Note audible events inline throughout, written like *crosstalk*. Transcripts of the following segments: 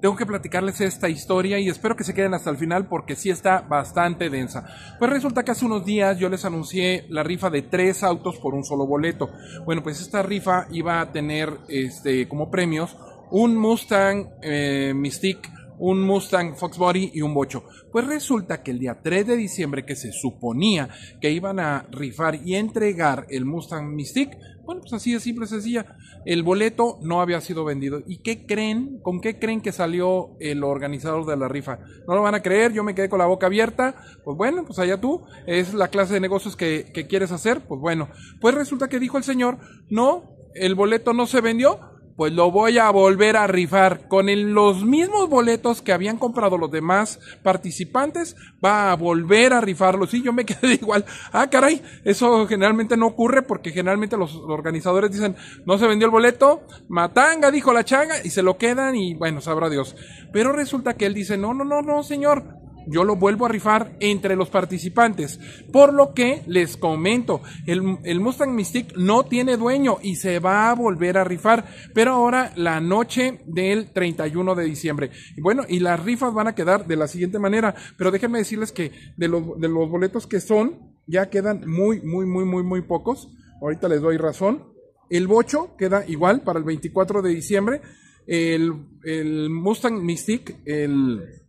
tengo que platicarles esta historia y espero que se queden hasta el final porque sí está bastante densa. Pues resulta que hace unos días yo les anuncié la rifa de tres autos por un solo boleto. Bueno, pues esta rifa iba a tener este como premios un Mustang eh, Mystique un Mustang Fox Body y un Bocho. Pues resulta que el día 3 de diciembre que se suponía que iban a rifar y entregar el Mustang Mystique, bueno, pues así de simple, sencilla, el boleto no había sido vendido. ¿Y qué creen? ¿Con qué creen que salió el organizador de la rifa? No lo van a creer, yo me quedé con la boca abierta. Pues bueno, pues allá tú, es la clase de negocios que, que quieres hacer. Pues bueno, pues resulta que dijo el señor, no, el boleto no se vendió, pues lo voy a volver a rifar con los mismos boletos que habían comprado los demás participantes, va a volver a rifarlos. Y yo me *laughs* quedé igual, ah, caray, eso generalmente no ocurre porque generalmente los organizadores dicen, no se vendió el boleto, matanga, dijo la changa, y se lo quedan y bueno, sabrá Dios. Pero resulta que él dice, no, no, no, no, señor, yo lo vuelvo a rifar entre los participantes. Por lo que les comento, el, Mustang Mystic no tiene dueño y se va a volver a rifar, pero ahora la noche del 31 de diciembre. Bueno, y las rifas van a quedar de la siguiente manera, pero déjenme decirles que de los, de los boletos que son, ya quedan muy, muy, muy, muy, muy pocos. Ahorita les doy razón. El bocho queda igual para el 24 de diciembre. El, el Mustang Mystic, el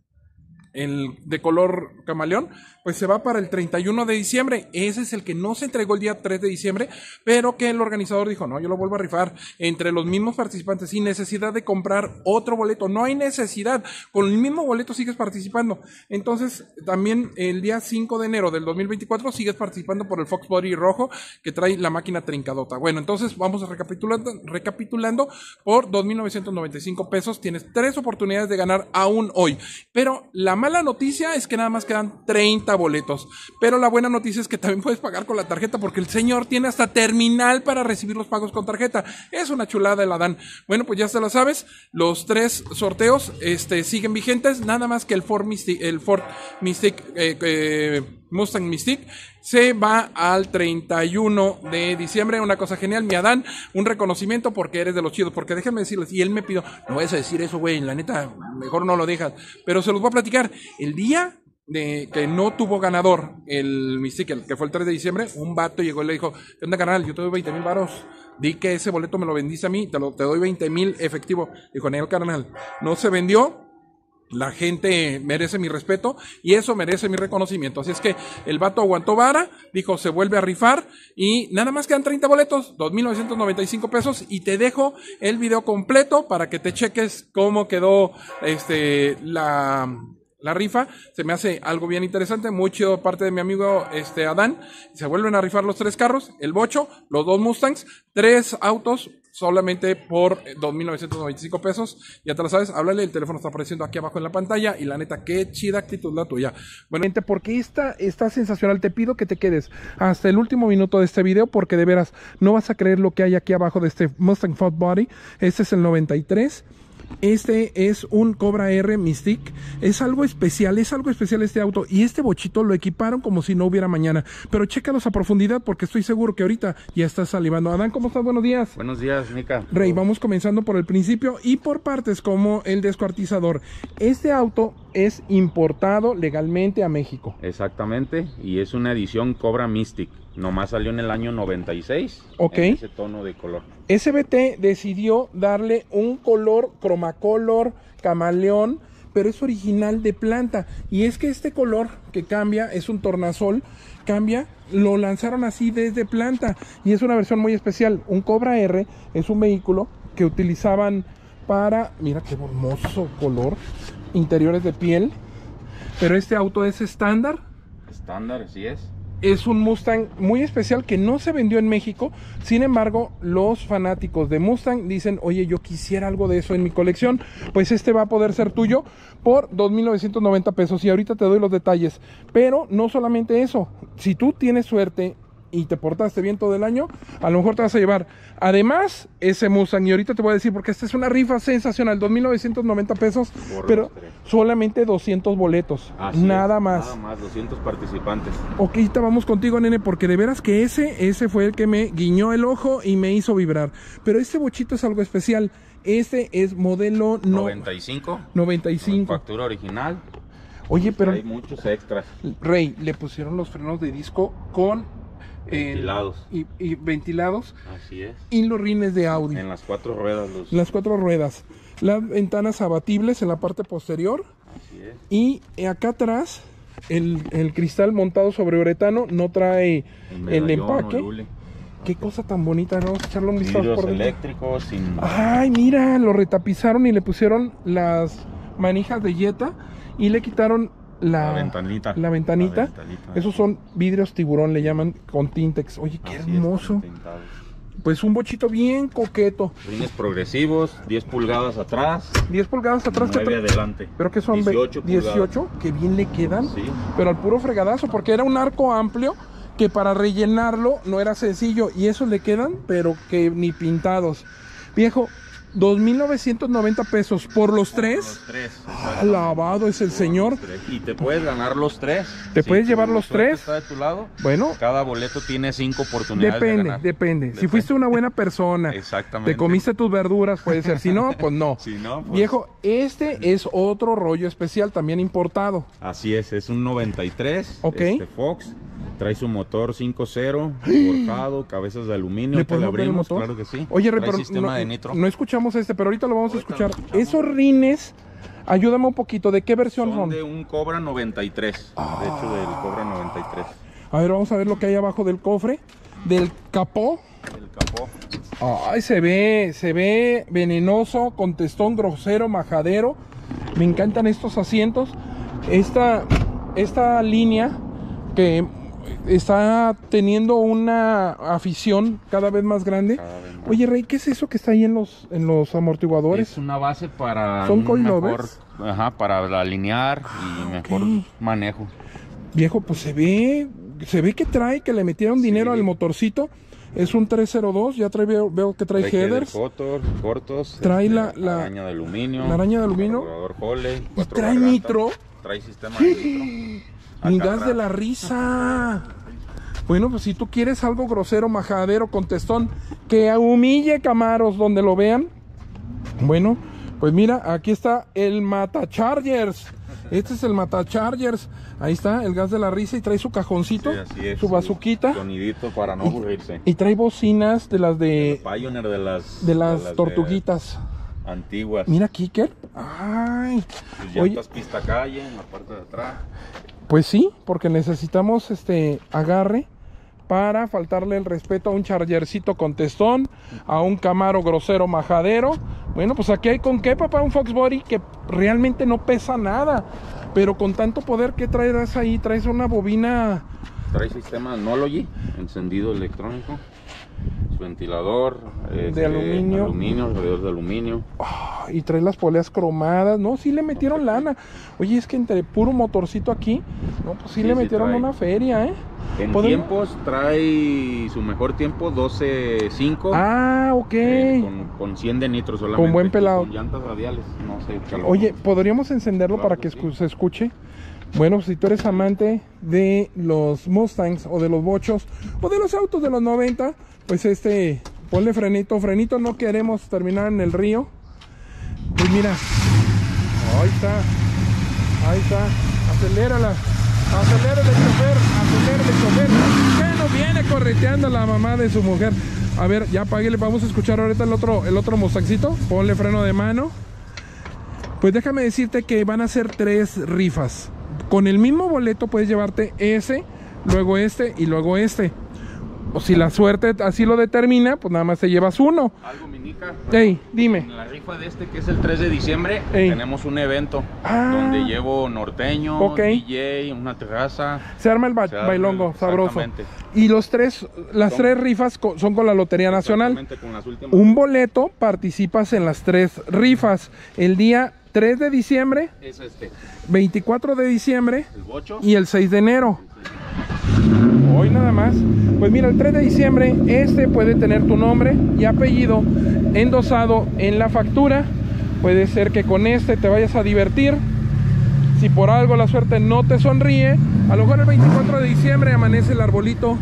el de color camaleón, pues se va para el 31 de diciembre. Ese es el que no se entregó el día 3 de diciembre, pero que el organizador dijo, no, yo lo vuelvo a rifar entre los mismos participantes sin necesidad de comprar otro boleto. No hay necesidad. Con el mismo boleto sigues participando. Entonces, también el día 5 de enero del 2024 sigues participando por el Fox Body rojo que trae la máquina trincadota. Bueno, entonces vamos recapitulando, recapitulando por 2.995 pesos. Tienes tres oportunidades de ganar aún hoy. Pero la mala noticia es que nada más quedan 30 boletos. Pero la buena noticia es que también puedes pagar con la tarjeta porque el señor tiene hasta terminal para recibir los pagos con tarjeta. Es una chulada la dan. Bueno, pues ya se lo sabes. Los tres sorteos este, siguen vigentes. Nada más que el Ford Mystic, el Ford Mystic, eh, eh, Mustang Mystic se va al 31 de diciembre. Una cosa genial, mi Adán, un reconocimiento porque eres de los chidos. Porque déjenme decirles, y él me pidió, no vas a decir eso, güey, la neta, mejor no lo dejas. Pero se los voy a platicar. El día de que no tuvo ganador el Mystic, que fue el 3 de diciembre, un vato llegó y le dijo, ¿qué onda canal? Yo te doy 20 mil varos, di que ese boleto me lo vendiste a mí, te, lo, doy 20 mil efectivo. Dijo, el canal, no se vendió, la gente merece mi respeto y eso merece mi reconocimiento. Así es que el vato aguantó vara, dijo se vuelve a rifar y nada más quedan 30 boletos, 2.995 pesos y te dejo el video completo para que te cheques cómo quedó este la la rifa. Se me hace algo bien interesante, muy chido parte de mi amigo este Adán. Se vuelven a rifar los tres carros, el bocho, los dos Mustangs, tres autos solamente por 2.995 pesos. Ya te lo sabes, háblale, el teléfono está apareciendo aquí abajo en la pantalla y la neta, qué chida actitud la tuya. Bueno, gente, porque esta está sensacional, te pido que te quedes hasta el último minuto de este video porque de veras no vas a creer lo que hay aquí abajo de este Mustang Fat Body. Este es el 93 este es un Cobra R Mystique. Es algo especial, es algo especial este auto. Y este bochito lo equiparon como si no hubiera mañana. Pero chécalos a profundidad porque estoy seguro que ahorita ya estás salivando. Adán, ¿cómo estás? Buenos días. Buenos días, Nica. Rey, vamos comenzando por el principio y por partes como el descuartizador. Este auto es importado legalmente a México. Exactamente, y es una edición Cobra Mystic. Nomás salió en el año 96. Ok. En ese tono de color. SBT decidió darle un color cromacolor camaleón, pero es original de planta. Y es que este color que cambia es un tornasol, cambia, lo lanzaron así desde planta. Y es una versión muy especial. Un Cobra R es un vehículo que utilizaban para, mira qué hermoso color, interiores de piel. Pero este auto es estándar. Estándar, sí es es un Mustang muy especial que no se vendió en México. Sin embargo, los fanáticos de Mustang dicen, oye, yo quisiera algo de eso en mi colección. Pues este va a poder ser tuyo por 2.990 pesos. Y ahorita te doy los detalles. Pero no solamente eso. Si tú tienes suerte y te portaste bien todo el año, a lo mejor te vas a llevar además ese Mustang. Y ahorita te voy a decir, porque esta es una rifa sensacional, 2.990 pesos, pero solamente 200 boletos, nada más. Nada más, 200 participantes. Ok, vamos contigo, nene, porque de veras que ese, ese fue el que me guiñó el ojo y me hizo vibrar. Pero este bochito es algo especial. este es modelo no- 95. 95. Factura original. Oye, pero Hay muchos extras. Rey, le pusieron los frenos de disco con eh, Ventilados. y, y ventilados Así es. y los rines de Audi. En las cuatro ruedas los. Las cuatro ruedas. Las ventanas abatibles en la parte posterior. Así es. Y acá atrás, el, el cristal montado sobre uretano no trae el, empaque. lule. Qué cosa tan bonita, vamos a echarle un vistazo por eléctricos sin. Ay, mira, lo retapizaron y le pusieron las manijas de Jetta y le quitaron la, La ventanita. la ventanita. La ventanita. Esos son vidrios tiburón, le llaman con Tintex. Oye, qué Así hermoso. Pues un bochito bien coqueto. Rines progresivos, 10 pulgadas atrás, 10 pulgadas atrás. ¿qué 9 tra- adelante. Pero que son ve- 18 18, que bien le quedan. Sí. Pero al puro fregadazo, porque era un arco amplio que para rellenarlo no era sencillo. Y esos le quedan, pero que ni pintados. Viejo, 2.990 pesos por los tres. Los tres. Alabado es el Señor. Y te puedes ganar los tres. ¿Te puedes llevar los tres? Está de tu lado. Bueno, Cada boleto tiene cinco oportunidades de depende, ganar. depende. Si fuiste una buena persona, *laughs* Exactamente. te comiste tus verduras, puede ser. Si no, pues no. *laughs* Si no, pues- Viejo, este es otro rollo especial, también importado. Así es, es un 93. Ok. Este Fox. Trae su motor 5.0, forjado, cabezas de aluminio. ¿Le ¿Te lo podemos ver el abrimos? motor? Claro que sí. Oye, Trae pero sistema no, de nitro. no escuchamos este, pero ahorita lo vamos a escuchar. Esos rines, ayúdame un poquito, ¿de qué versión Son son? de un Cobra 93. De hecho, del Cobra 93. A ver, vamos a ver lo que hay abajo del cofre, del capó. El capó. Ay, se ve, se ve venenoso, contestón, grosero, majadero. Me encantan estos asientos. Esta, esta línea que está teniendo una afición cada vez más grande. Cada vez más. Oye, Rey, ¿qué es eso que está ahí en los, en los amortiguadores? Es una base para ¿Son un coilovers? mejor, ajá, para alinear y mejor manejo. Viejo, pues se ve, se ve que trae, que le metieron dinero Sí. al motorcito. Es un 302, ya trae, veo, veo que trae, header headers. cortos, cortos, Trae este, la- la- araña de aluminio, la araña de aluminio. carburador Hole, Y trae gargantas, nitro. Trae sistema de nitro. Gas de la risa. Bueno, pues si tú quieres algo grosero, majadero, contestón, que humille Camaros donde lo vean. Bueno, pues mira, aquí está el Mata Chargers. Este es el Mata Chargers. Ahí está, el gas de la risa y trae su cajoncito, Sí, así es, su bazuquita. Sonidito para no aburrirse. Y trae bocinas de las de, Pioneer de las de las tortuguitas. Antiguas. Mira, Kicker. Ay. Sus Oye, llantas pista calle en la parte de atrás. Pues sí, porque necesitamos este agarre para faltarle el respeto a un chargercito contestón, a un Camaro grosero majadero. Bueno, pues aquí hay con qué, papá, un Fox Body que realmente no pesa nada, pero con tanto poder que traerás ahí, traes una bobina Trae sistema Nology, encendido electrónico, su ventilador este, aluminio. aluminio, alrededor de aluminio. y traes las poleas cromadas. No, sí le metieron lana. Oye, es que entre puro motorcito aquí, no, pues sí, Sí, le metieron trae. una feria, ¿eh? En ¿Podemos? tiempos trae su mejor tiempo 12.5 Ah, ok. eh, con, con 100 de nitro solamente. Con buen pelado. Con llantas radiales, no sé. Oye, ¿podríamos encenderlo Claro para que sí. se escuche? Bueno, si tú eres amante de los Mustangs o de los bochos o de los autos de los 90, pues este, ponle frenito. Frenito no queremos terminar en el río. Pues mira, ahí está, ahí está, acelérala. Acelérale, chofer, acelérale, chofer. Que no viene correteando la mamá de su mujer. A ver, ya páguele, vamos a escuchar ahorita el otro, el otro Mustangcito. Ponle freno de mano. Pues déjame decirte que van a ser tres rifas. Con el mismo boleto puedes llevarte ese, luego este y luego este. O si la suerte así lo determina, pues nada más te llevas uno. Algo, minica. Ey, dime. En la rifa de este, que es el 3 de diciembre, Ey. tenemos un evento Ah. donde llevo norteño, Ok. DJ, una terraza. Se arma el ba- Se arma, bailongo, sabroso. Y los tres, las Son- tres rifas son con la Lotería Nacional. Con las. Un boleto participas en las tres rifas. El día 3 de diciembre, Es este, 24 de diciembre el bocho. y el 6 de enero. Hoy nada más. Pues mira, el 3 de diciembre este puede tener tu nombre y apellido endosado en la factura. Puede ser que con este te vayas a divertir. Si por algo la suerte no te sonríe, a lo mejor el 24 de diciembre amanece el arbolito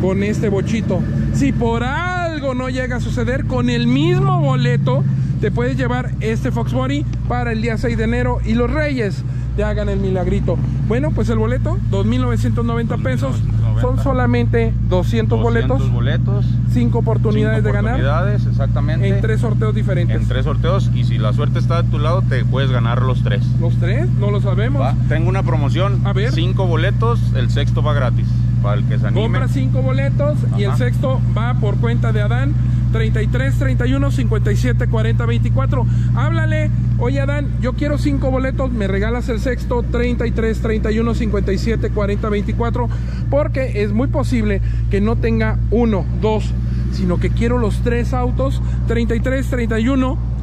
con este bochito. Si por algo no llega a suceder, con el mismo boleto te puedes llevar este Fox Body para el día 6 de enero y los Reyes te hagan el milagrito. Bueno, pues el boleto, 2.990 pesos. Son solamente 200, 200 boletos, boletos. 5 oportunidades cinco de ganar oportunidades, exactamente. en tres sorteos diferentes. En tres sorteos. Y si la suerte está de tu lado, te puedes ganar los tres. ¿Los tres? No lo sabemos. Va, Tengo una promoción. A ver. Cinco boletos, el sexto va gratis. Para el que se anime. Compra 5 boletos y el sexto va por cuenta de Adán. 33 31 57 40 24. Háblale, oye Adán, yo quiero 5 boletos, me regalas el sexto 33 31 57 40 24 porque es muy posible que no tenga uno, dos, sino que quiero los tres autos 33 31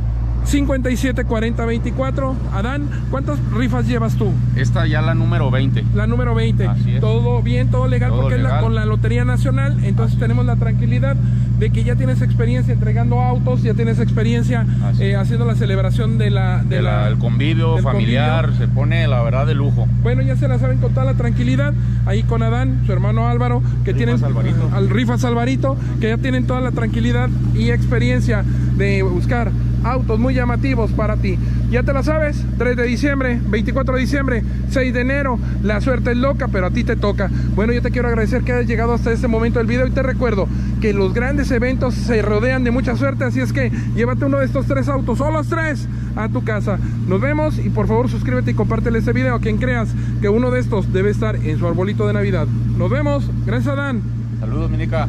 57 40 24. Adán, ¿cuántas rifas llevas tú? Esta ya la número 20. La número 20. Así es. Todo bien, todo legal, Todo porque es la- con la Lotería Nacional. Entonces tenemos la tranquilidad de que ya tienes experiencia entregando autos, ya tienes experiencia eh, haciendo la celebración de la... De De la- la el convivio familiar convivio. se pone la verdad de lujo. Bueno, ya se la saben con toda la tranquilidad. Ahí con Adán, su hermano Álvaro, que Rifas tienen Alvarito. al Rifas Alvarito, que ya tienen toda la tranquilidad y experiencia de buscar autos muy llamativos para ti. Ya te la sabes, 3 de diciembre, 24 de diciembre, 6 de enero, la suerte es loca, pero a ti te toca. Bueno, yo te quiero agradecer que hayas llegado hasta este momento del video y te recuerdo que los grandes eventos se rodean de mucha suerte, así es que llévate uno de estos tres autos, o los tres, a tu casa. Nos vemos y por favor suscríbete y compártele este video a quien creas que uno de estos debe estar en su arbolito de Navidad. Nos vemos, gracias Adán. Saludos, Minica.